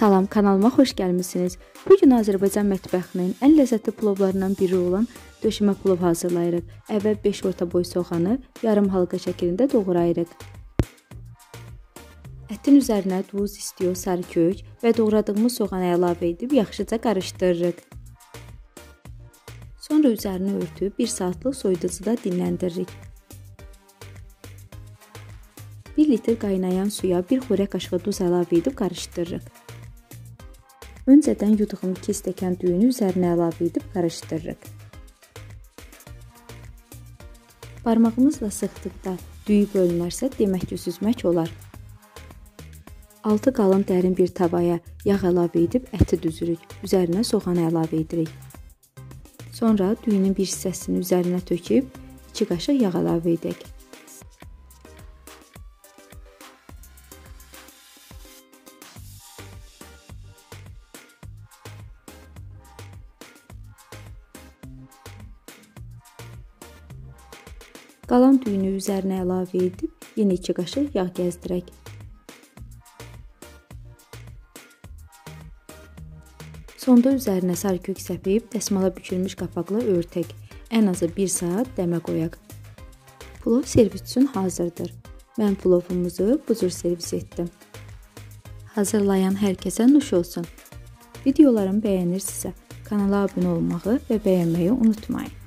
Salam, kanalıma xoş gəlmisiniz. Bu gün Azərbaycan mətbəxinin ən ləzzətli plovlarından biri olan döşəmə plov hazırlayırıq. Əvvəl 5 orta boy soğanı yarım halqa şəklində doğrayırıq. Ətin üzərinə duz, istiyo, sarı kök və doğradığımız soğanı əlavə edib yaxşıca qarışdırırıq. Sonra üzərini örtüb 1 saatlıq soyuducuda dinləndiririk. 1 litr qaynayan suya 1 xörək qaşığı duz əlavə edib qarışdırırıq. Öncədən yuduğum 2 stəkan düyünü üzərinə əlavə edib qarışdırırıq. Barmağımızla sıxdıqda düyü bölünərsə, demək ki, süzmək olar. 6 qalın dərin bir tavaya yağ əlavə edib əti düzürük. Üzərinə soğanı əlavə edirik. Sonra düyünün bir hissəsini üzərinə töküb 2 qaşıq yağ əlavə edək. Qalan düyünü üzərinə əlavə edib yenə 2 qaşıq yağ gəzdirək. Sonda üzərinə sarı kök səpib dəsmala bükülmüş qapaqla örtək. Ən azı 1 saat dəmə qoyaq. Plov servis üçün hazırdır. Mən plovumuzu bu cür servis etdim. Hazırlayan hər kəsə nuş olsun. Videolarımı bəyənirsinizsə, kanala abunə olmağı və bəyənməyi unutmayın.